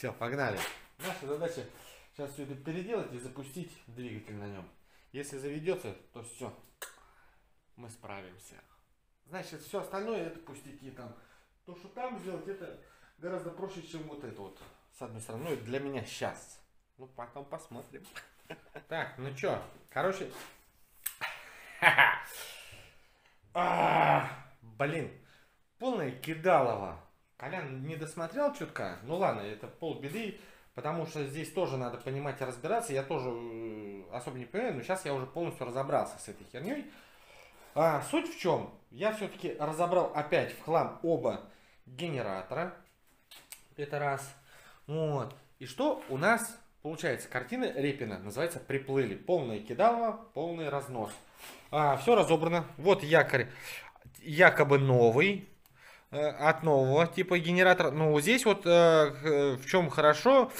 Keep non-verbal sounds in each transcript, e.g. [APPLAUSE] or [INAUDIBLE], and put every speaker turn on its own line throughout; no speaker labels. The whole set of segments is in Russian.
Все, погнали. Наша задача сейчас все это переделать и запустить двигатель на нем. Если заведется, то все, мы справимся. Значит, все остальное это пустяки там. То, что там сделать, это гораздо проще, чем вот это вот. С одной стороны, ну, для меня сейчас. Ну, потом посмотрим. [LAUGHS] Так, ну чё, короче... [LAUGHS] А, Блин, полное кидалово. Колян не досмотрел чутка. Ну ладно, это полбеды, потому что здесь тоже надо понимать и разбираться. Я тоже э, особо не понимаю, но сейчас я уже полностью разобрался с этой херней. А, суть в чем? Я все-таки разобрал опять в хлам оба генератора. Это раз. Вот. И что у нас получается? Картина Репина называется «Приплыли». Полное кидалово, полный разнос. А, все разобрано. Вот якорь якобы новый, от нового типа генератора. Вот здесь вот э, в чем хорошо,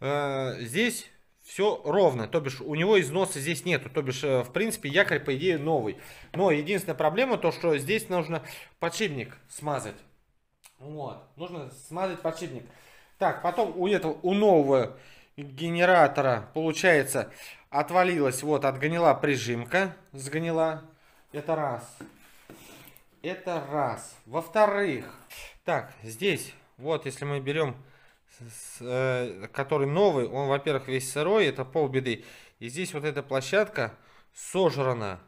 э, здесь все ровно, то бишь у него износа здесь нету, то бишь в принципе якорь по идее новый. Но единственная проблема то, что здесь нужно подшипник смазать. Вот, нужно смазать подшипник. Так, потом у этого, у нового генератора получается отвалилась, вот отгнила прижимка, сгнила. Это раз. Это раз. Во-вторых, так, здесь, вот если мы берем, с, э, который новый, он, во-первых, весь сырой, это полбеды. И здесь вот эта площадка сожрана.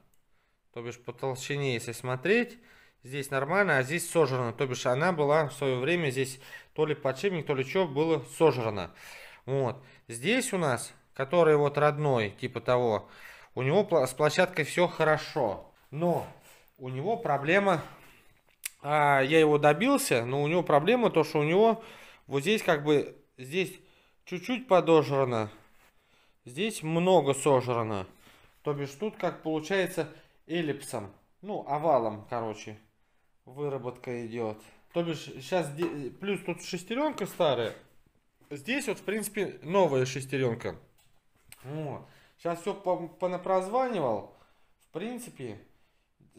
То бишь по толщине, если смотреть, здесь нормально, а здесь сожрана. То бишь она была в свое время здесь то ли подшипник, то ли что было сожрано. Вот. Здесь у нас, который вот родной, типа того, у него с площадкой все хорошо. Но у него проблема, а, я его добился, но у него проблема то, что у него вот здесь как бы, здесь чуть-чуть подожрано, здесь много сожрано. То бишь тут как получается эллипсом, ну овалом, короче, выработка идет. То бишь сейчас, плюс тут шестеренка старая, здесь вот в принципе новая шестеренка. Вот. Сейчас все понапрозванивал, в принципе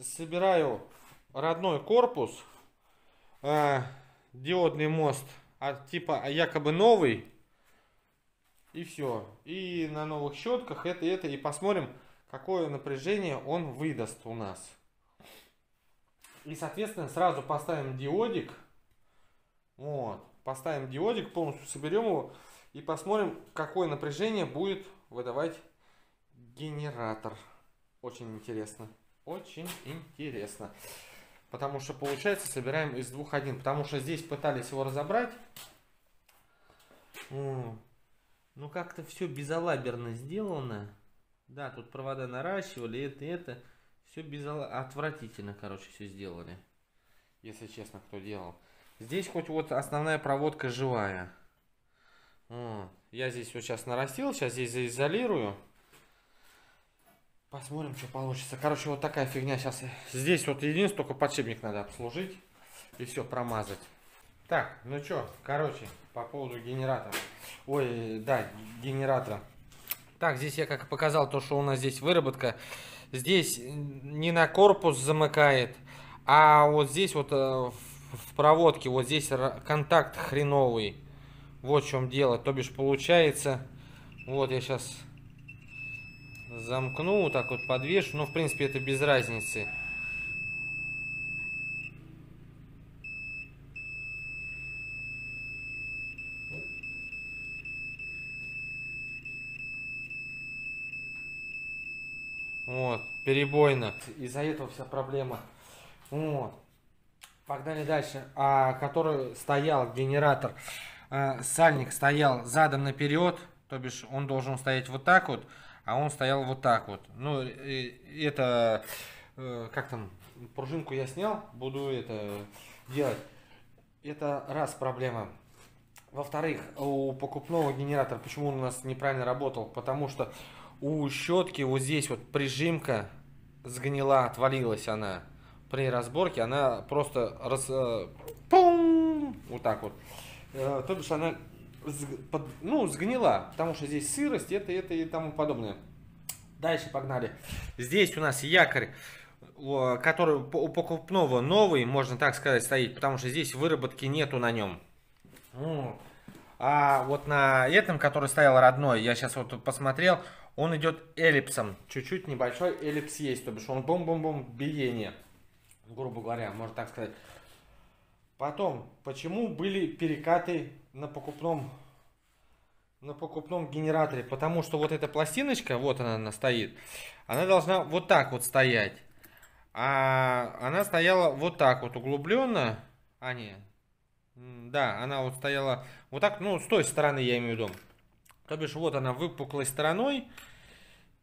собираю родной корпус, э, диодный мост, а, типа якобы новый, и все. И на новых щетках это, это, и посмотрим, какое напряжение он выдаст у нас. И, соответственно, сразу поставим диодик. Вот. Поставим диодик, полностью соберем его и посмотрим, какое напряжение будет выдавать генератор. Очень интересно. Очень интересно. Потому что получается собираем из двух один. Потому что здесь пытались его разобрать. Ну как-то все безалаберно сделано. Да, тут провода наращивали, это, это. Все безала... Отвратительно, короче, все сделали. Если честно, кто делал. Здесь хоть вот основная проводка живая. Я здесь вот сейчас нарастил, сейчас здесь заизолирую. Посмотрим, что получится. Короче, вот такая фигня сейчас. Здесь вот единственное, только подшипник надо обслужить. И все, промазать. Так, ну что, короче, по поводу генератора. Ой, да, генератора. Так, здесь я как показал, то, что у нас здесь выработка. Здесь не на корпус замыкает, а вот здесь вот э, в проводке, вот здесь контакт хреновый. Вот в чем дело. То бишь получается, вот я сейчас замкну, так вот подвешу. Но, в принципе, это без разницы. Вот, перебойно. Из-за этого вся проблема. Вот. Погнали дальше. А, который стоял, генератор, а, сальник стоял задом наперед, то бишь он должен стоять вот так вот а он стоял вот так вот. Ну, это, э, как там, пружинку я снял, буду это делать. Это раз проблема. Во-вторых, у покупного генератора, почему он у нас неправильно работал? Потому что у щетки вот здесь вот прижимка сгнила, отвалилась она. При разборке она просто раз, э, пум, вот так вот. Э, то бишь она ну, сгнила, потому что здесь сырость, это, это и тому подобное. Дальше погнали. Здесь у нас якорь, который у покупного новый, можно так сказать, стоит, потому что здесь выработки нету на нем. А вот на этом, который стоял родной, я сейчас вот посмотрел, он идет эллипсом. Чуть-чуть небольшой эллипс есть, то бишь он бум-бум-бум биение. Грубо говоря, можно так сказать. Потом, почему были перекаты на покупном на покупном генераторе? Потому что вот эта пластиночка, вот она, она стоит, она должна вот так вот стоять. А она стояла вот так вот углубленно. А, не. Да, она вот стояла вот так, ну, с той стороны я имею в виду. То бишь, вот она выпуклой стороной.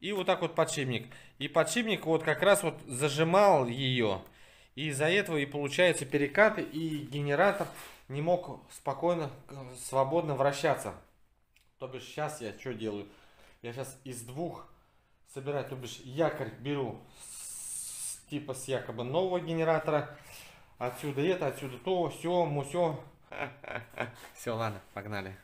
И вот так вот подшипник. И подшипник вот как раз вот зажимал ее. И из-за этого и получается перекаты, и генератор не мог спокойно, свободно вращаться. То бишь сейчас я что делаю? Я сейчас из двух собираю, то бишь якорь беру с, типа с якобы нового генератора. Отсюда это, отсюда то, все, мусё. Все, ладно, погнали.